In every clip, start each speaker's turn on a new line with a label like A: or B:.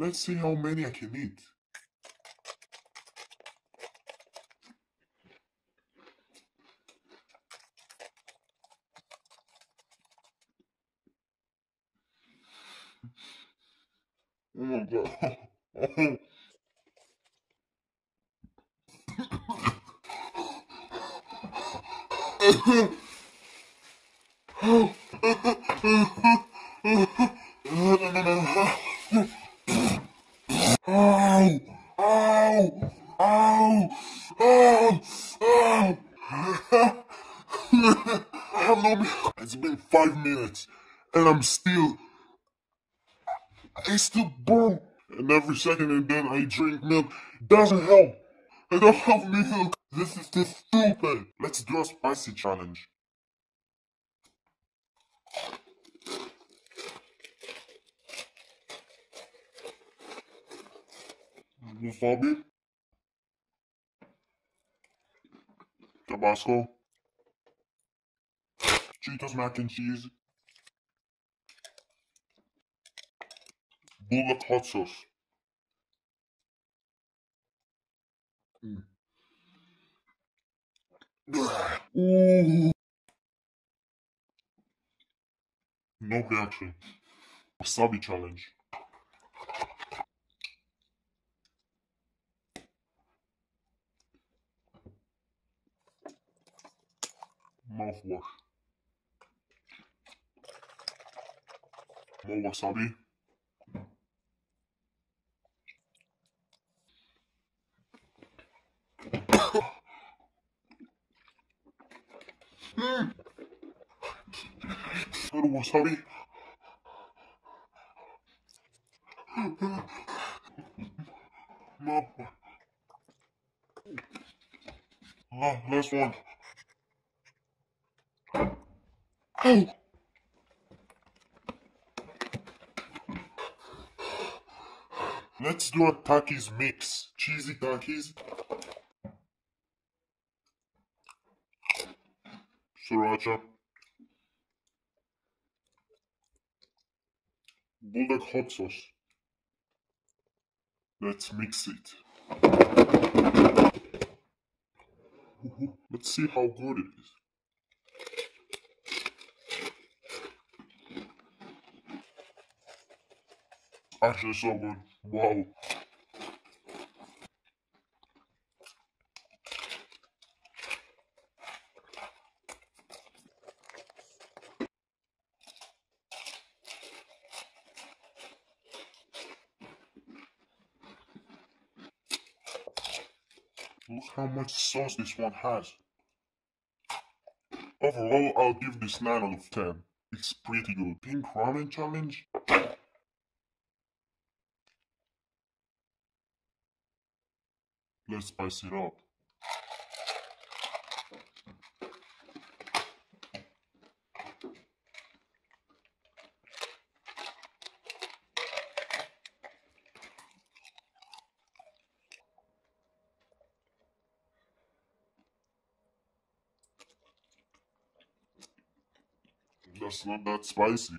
A: Let's see how many I can eat. Oh my god. Ow! Ow! Ow! Ow! Ow! It's been five minutes and I'm still I still burn. And every second and then I drink milk doesn't help. I don't have milk. This is stupid. Let's do a spicy challenge. Wasabi. Tabasco. Cheetos mac and cheese. Bulldog hot sauce. Mm. Ooh. No reaction. Wasabi challenge. Mouthwash. More wasabi. Mm. Little wasabi. No. Ah, last one. Oh. Let's do a Takis mix. Cheesy Takis. Sriracha. Bulldog hot sauce. Let's mix it. Let's see how good it is. Actually so good. Wow. Look how much sauce this one has. Overall, I'll give this 9 out of 10. It's pretty good. Pink Ramen Challenge? Spice it up. That's not that spicy.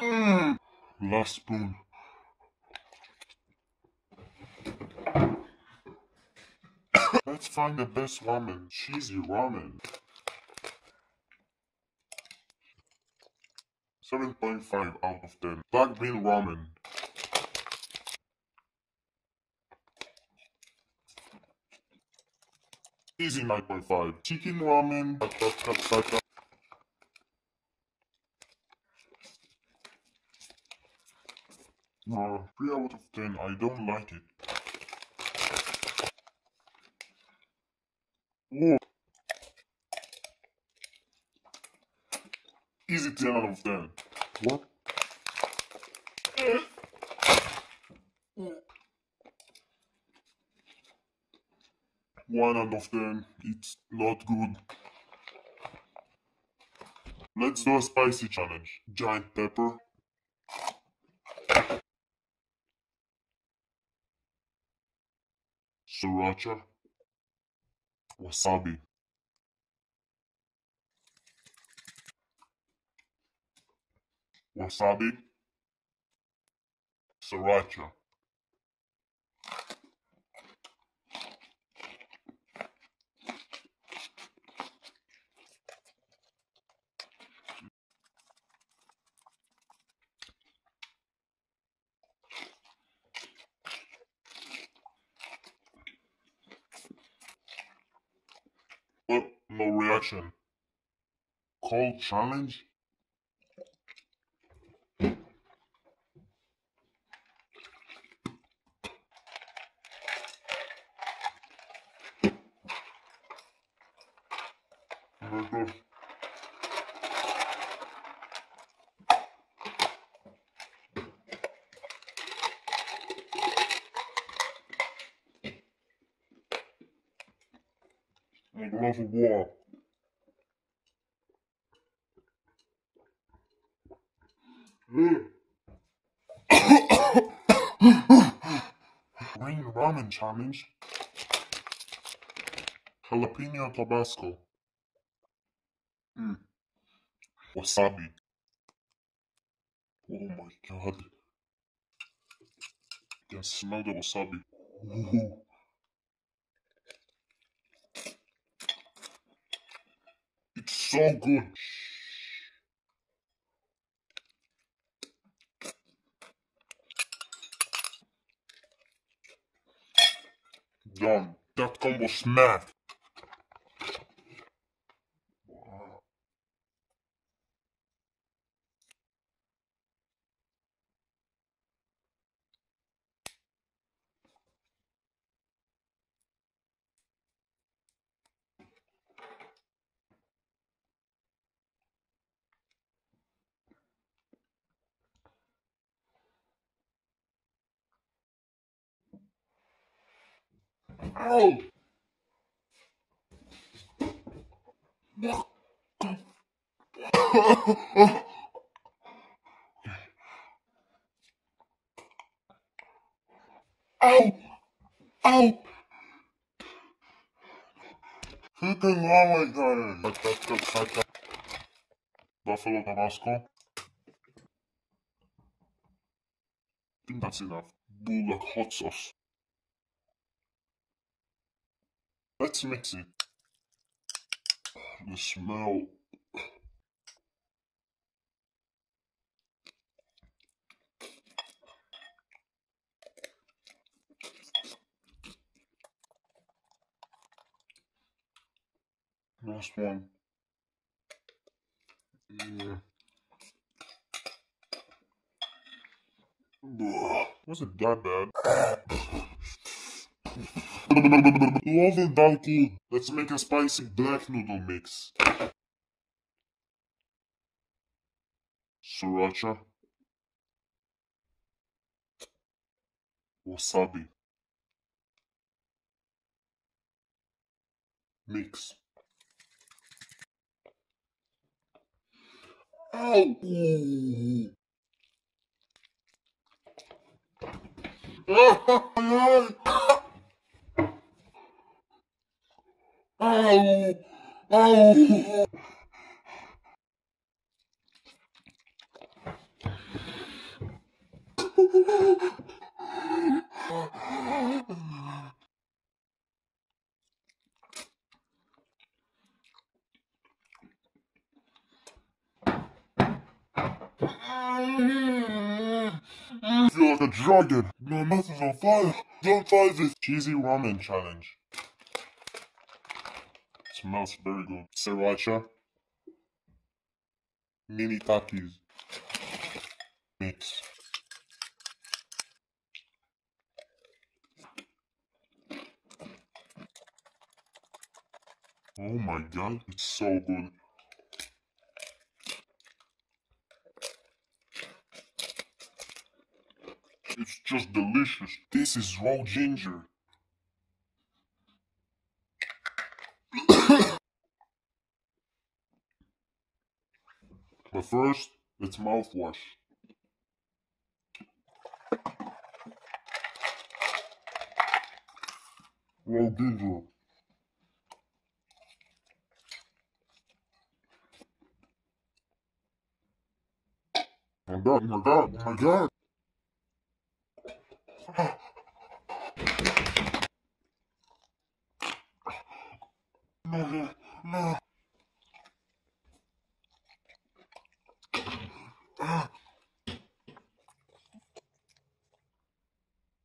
A: Mm. Last spoon. Let's find the best ramen. Cheesy ramen. 7.5 out of 10. Black bean ramen. Easy 9.5. Chicken ramen. No, 3 out of 10. I don't like it. Whoa. Easy 10 out of 10. What? One out of ten. It's not good. Let's do a spicy challenge. Giant pepper. Sriracha. Wasabi. Wasabi. Sriracha. What? Reaction. Cold challenge? Very good. A glass of water. Mm. Green ramen challenge. Jalapeno Tabasco. Mm. Wasabi. Oh my god. I can smell the wasabi. Ooh. It's so good. dan, dat kan wel smaak. Ow! Ow! Ow! Freaking oh, oh. oh. my god. Buffalo Tabasco. I think that's enough. Bulldog hot sauce. Let's mix it. The smell. Last one. Yeah. Wasn't that bad. Love and good. Let's make a spicy black noodle mix. Sriracha. Wasabi. Mix. Ow! Ow! Ow! I feel like a dragon. My mouth is on fire. Don't fight this. Cheesy ramen challenge. Smells very good. Sriracha. Mini takis. Mix. Oh my god, it's so good. It's just delicious. This is raw ginger. First, it's mouthwash. Raw ginger. My god, my god, my god. No, no, no. Ah.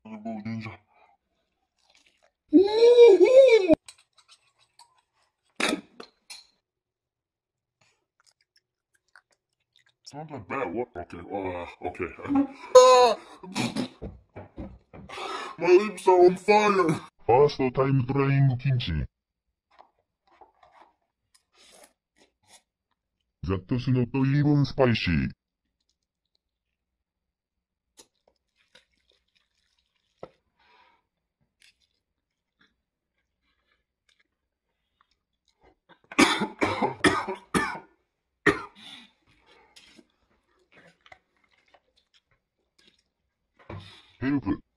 A: Honorable Ninja. Woohoo! It's not that bad. What? Okay. Uh, okay. Ah! My lips are on fire.
B: Fast time train kimchi. ザットスノットイーブンスパイシー。 ヘ